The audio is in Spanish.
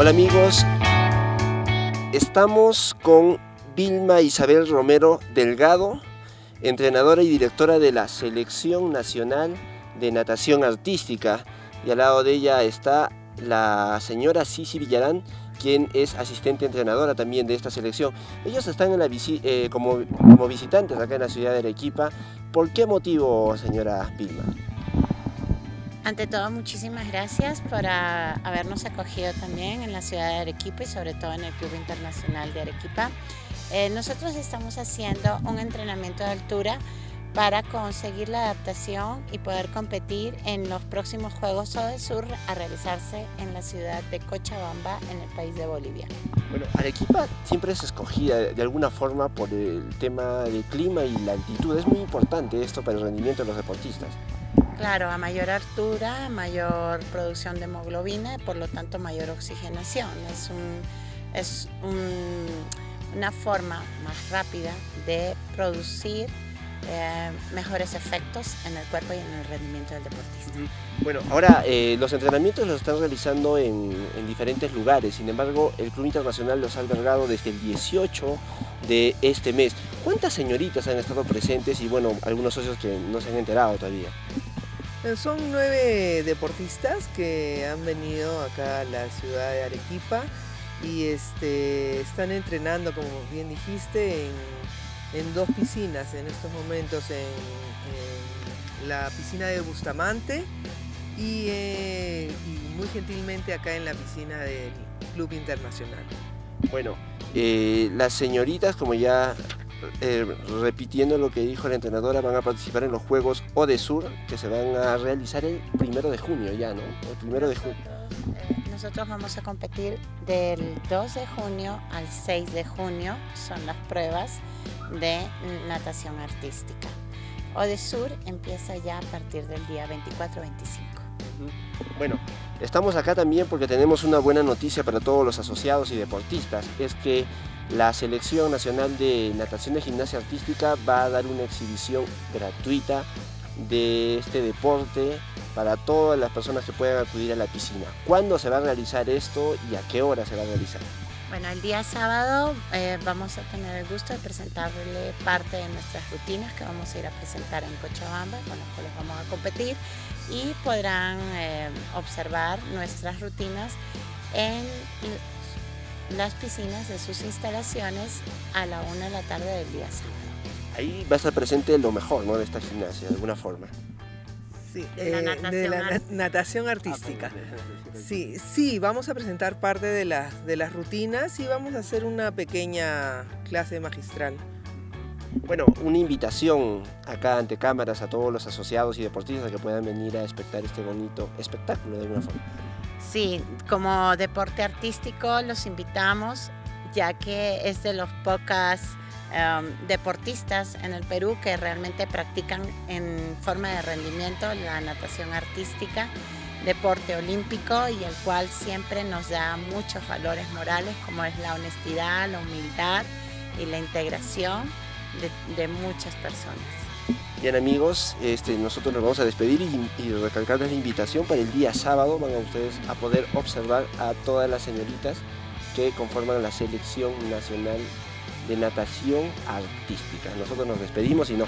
Hola amigos, estamos con Vilma Isabel Romero Delgado, entrenadora y directora de la Selección Nacional de Natación Artística. Y al lado de ella está la señora Sisi Villarán, quien es asistente entrenadora también de esta selección. Ellos están en la eh, como, como visitantes acá en la ciudad de Arequipa. ¿Por qué motivo, señora Vilma? Ante todo, muchísimas gracias por habernos acogido también en la ciudad de Arequipa y sobre todo en el Club Internacional de Arequipa. Eh, nosotros estamos haciendo un entrenamiento de altura para conseguir la adaptación y poder competir en los próximos Juegos Sur a realizarse en la ciudad de Cochabamba, en el país de Bolivia. Bueno, Arequipa siempre es escogida de alguna forma por el tema del clima y la altitud. Es muy importante esto para el rendimiento de los deportistas. Claro, a mayor altura, mayor producción de hemoglobina, y por lo tanto mayor oxigenación. Es, una forma más rápida de producir eh, mejores efectos en el cuerpo y en el rendimiento del deportista. Bueno, ahora eh, los entrenamientos los están realizando en, diferentes lugares, sin embargo el Club Internacional los ha albergado desde el 18 de este mes. ¿Cuántas señoritas han estado presentes y bueno, algunos socios que no se han enterado todavía? Eh, son nueve deportistas que han venido acá a la ciudad de Arequipa y este, están entrenando, como bien dijiste, en, dos piscinas en estos momentos, en, la piscina de Bustamante eh, y, muy gentilmente acá en la piscina del Club Internacional. Bueno, eh, las señoritas, como ya eh, repitiendo lo que dijo la entrenadora, van a participar en los Juegos Odesur que se van a realizar el primero de junio ya, ¿no? El primero de junio. Nosotros vamos a competir del 2 de junio al 6 de junio, son las pruebas de natación artística. Odesur empieza ya a partir del día 24-25. Bueno, estamos acá también porque tenemos una buena noticia para todos los asociados y deportistas, es que la Selección Nacional de Natación de Gimnasia Artística va a dar una exhibición gratuita de este deporte para todas las personas que puedan acudir a la piscina. ¿Cuándo se va a realizar esto y a qué hora se va a realizar? Bueno, el día sábado eh, vamos a tener el gusto de presentarle parte de nuestras rutinas que vamos a ir a presentar en Cochabamba, con las cuales vamos a competir y podrán eh, observar nuestras rutinas en las piscinas de sus instalaciones a la una de la tarde del día sábado. Ahí va a estar presente lo mejor ¿no? de esta gimnasia, de alguna forma. Sí, de la, eh, natación, artística. Ah, sí, sí, vamos a presentar parte de, de las rutinas y vamos a hacer una pequeña clase magistral. Bueno, una invitación acá ante cámaras a todos los asociados y deportistas que puedan venir a espectar este bonito espectáculo de alguna forma. Sí, como deporte artístico los invitamos, ya que es de los pocas em, deportistas en el Perú que realmente practican en forma de rendimiento la natación artística, deporte olímpico y el cual siempre nos da muchos valores morales como es la honestidad, la humildad y la integración de muchas personas. Bien amigos, este, nosotros nos vamos a despedir y, recalcarles la invitación para el día sábado. Van a ustedes a poder observar a todas las señoritas que conforman la selección nacional de natación artística. Nosotros nos despedimos y no.